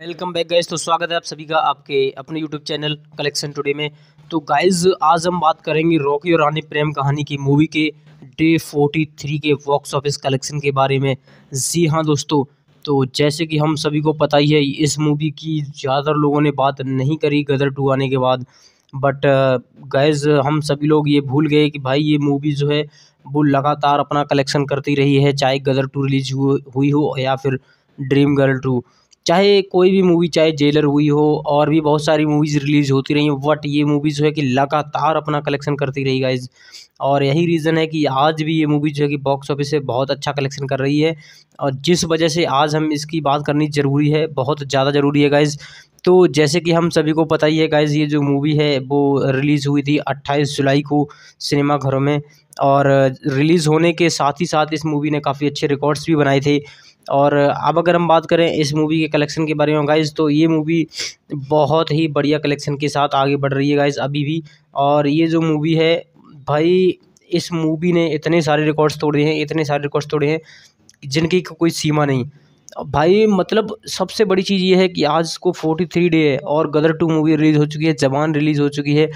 Welcome back guys तो स्वागत है आप सभी का आपके अपने यूट्यूब चैनल कलेक्शन टुडे में। तो गाइज़ आज हम बात करेंगे रॉकी और रानी प्रेम कहानी की मूवी के डे फोर्टी थ्री के बॉक्स ऑफ़िस कलेक्शन के बारे में। जी हाँ दोस्तों तो जैसे कि हम सभी को पता ही है, इस मूवी की ज़्यादातर लोगों ने बात नहीं करी गदर टू आने के बाद। बट गैज़ हम सभी लोग ये भूल गए कि भाई ये मूवी जो है, वो लगातार अपना कलेक्शन करती रही है, चाहे गदर टू रिलीज़ हुई हो या फिर ड्रीम गर्ल टू। चाहे कोई भी मूवी चाहे जेलर हुई हो, और भी बहुत सारी मूवीज़ रिलीज़ होती रही बट ये मूवीज़ जो है कि लगातार अपना कलेक्शन करती रही गाइज़ और यही रीज़न है कि आज भी ये मूवी जो है कि बॉक्स ऑफ़िस से बहुत अच्छा कलेक्शन कर रही है, और जिस वजह से आज हम इसकी बात करनी ज़रूरी है, बहुत ज़्यादा ज़रूरी है गाइज़ तो जैसे कि हम सभी को पता ही है गाइज़ ये जो मूवी है, वो रिलीज़ हुई थी अट्ठाईस जुलाई को सिनेमा घरों में और रिलीज़ होने के साथ ही साथ इस मूवी ने काफ़ी अच्छे रिकॉर्ड्स भी बनाए थे। और अब अगर हम बात करें इस मूवी के कलेक्शन के बारे में गाइज़ तो ये मूवी बहुत ही बढ़िया कलेक्शन के साथ आगे बढ़ रही है गाइज़ अभी भी। और ये जो मूवी है, भाई, इस मूवी ने इतने सारे रिकॉर्ड्स तोड़े हैं, इतने सारे रिकॉर्ड्स तोड़े हैं, जिनकी कोई सीमा नहीं। भाई मतलब सबसे बड़ी चीज़ ये है कि आज को फोर्टी थ्री डे है और गदर टू मूवी रिलीज़ हो चुकी है, जवान रिलीज़ हो चुकी है,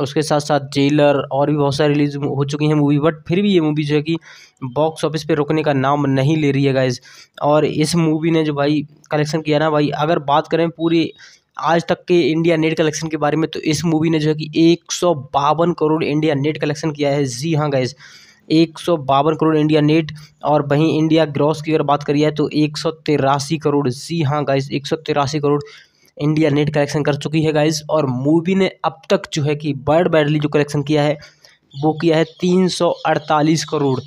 उसके साथ साथ जेलर और भी बहुत सारी रिलीज़ हो चुकी हैं मूवी बट फिर भी ये मूवी जो है कि बॉक्स ऑफ़िस पे रुकने का नाम नहीं ले रही है गाइज़ और इस मूवी ने जो भाई कलेक्शन किया ना भाई, अगर बात करें पूरी आज तक के इंडिया नेट कलेक्शन के बारे में तो इस मूवी ने जो है कि एक सौ बावन करोड़ इंडिया नेट कलेक्शन किया है। जी हाँ गाइज़ एक सौ बावन करोड़ इंडिया नेट और वहीं इंडिया ग्रॉस की अगर बात करी जाए तो एक सौ तिरासी करोड़, जी हाँ गाइज़ एक सौ तिरासी करोड़ इंडिया नेट कलेक्शन कर चुकी है गाइज़ और मूवी ने अब तक जो है कि बर्ड बैडली जो कलेक्शन किया है, वो किया है तीन सौ अड़तालीस करोड़।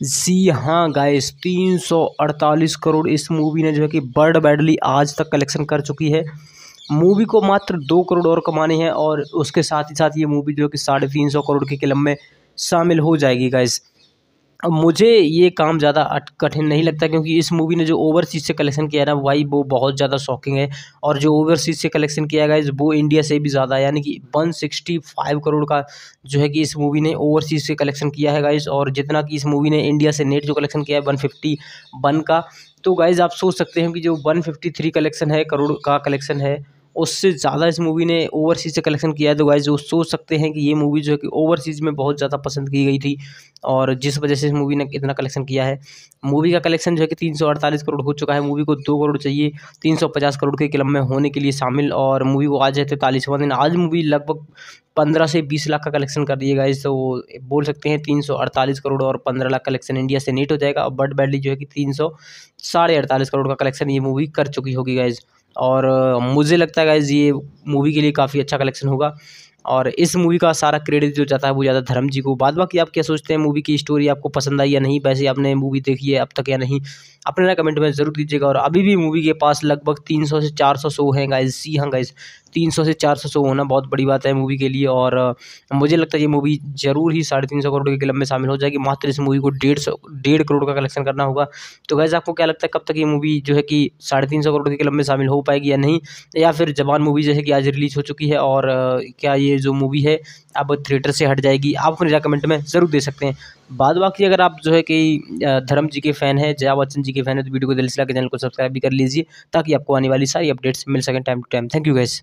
जी हाँ गाइस तीन सौ अड़तालीस करोड़ इस मूवी ने जो है कि बर्ड बैडली आज तक कलेक्शन कर चुकी है। मूवी को मात्र दो करोड़ और कमाने हैं और उसके साथ ही साथ ये मूवी जो है कि साढ़े तीन सौ करोड़ के किलम में शामिल हो जाएगी गाइस अब मुझे ये काम ज़्यादा कठिन नहीं लगता क्योंकि इस मूवी ने जो ओवरसीज़ से कलेक्शन किया ना, भाई, वो बहुत ज़्यादा शॉकिंग है। और जो ओवरसीज़ से कलेक्शन किया गया वो इंडिया से भी ज़्यादा यानी कि वन सिक्सटी फाइव करोड़ का जो है कि इस मूवी ने ओवरसीज़ से कलेक्शन किया है गाइज़ और जितना कि इस मूवी ने इंडिया से नेट जो कलेक्शन किया है वन का। तो गाइज़ आप सोच सकते हैं कि जो वन कलेक्शन है, करोड़ का कलेक्शन है उससे ज़्यादा इस मूवी ने ओवरसीज़ से कलेक्शन किया है। तो गाइज़ वो सोच सकते हैं कि ये मूवी जो है कि ओवरसीज़ में बहुत ज़्यादा पसंद की गई थी और जिस वजह से इस मूवी ने इतना कलेक्शन किया है। मूवी का कलेक्शन जो है कि तीन सौ अड़तालीस करोड़ हो चुका है। मूवी को दो करोड़ चाहिए, तीन सौ पचास करोड़ के क्लब में होने के लिए शामिल और मूवी को आज है तैंतालीसवां दिन। आज मूवी लगभग पंद्रह से बीस लाख का कलेक्शन कर दिए गाइज़ तो बोल सकते हैं तीन सौ अड़तालीस करोड़ और पंद्रह लाख कलेक्शन इंडिया से नेट हो जाएगा। और बट बैडली जो है कि तीन सौ साढ़े अड़तालीस करोड़ का कलेक्शन ये मूवी कर चुकी होगी गाइज़ और मुझे लगता है गाइज़ ये मूवी के लिए काफ़ी अच्छा कलेक्शन होगा। और इस मूवी का सारा क्रेडिट जो जाता है वो ज़्यादा धर्म जी को। बाद बाकी आप क्या सोचते हैं? मूवी की स्टोरी आपको पसंद आई या नहीं? वैसे आपने मूवी देखी है अब तक या नहीं? अपने ना कमेंट में ज़रूर दीजिएगा। और अभी भी मूवी के पास लगभग तीन सौ से चार सौ शो हैं गाइज़ सी हाँ गाइज़ तीन सौ से चार सौ शो होना बहुत बड़ी बात है मूवी के लिए और मुझे लगता है ये मूवी ज़रूर ही साढ़े तीन सौ करोड़ के क्लब में शामिल हो जाएगी। मात्र इस मूवी को डेढ़ सौ, डेढ़ करोड़ का कलेक्शन करना होगा। तो गैस आपको क्या लगता है कब तक ये मूवी जो है कि साढ़े तीन सौ करोड़ के क्लब में शामिल हो पाएगी या नहीं? या फिर जवान मूवी जो है कि आज रिलीज़ हो चुकी है और क्या ये जो मूवी है अब थिएटर से हट जाएगी? आप अपने कमेंट में ज़रूर दे सकते हैं। बाद बाकी अगर आप जो है कि धर्म जी के फ़ैन है, जया बच्चन जी के फ़ैन है तो वीडियो को दिल से चैनल को सब्सक्राइब भी कर लीजिए ताकि आपको आने वाली सारी अपडेट्स मिल सकें time to time thank you guys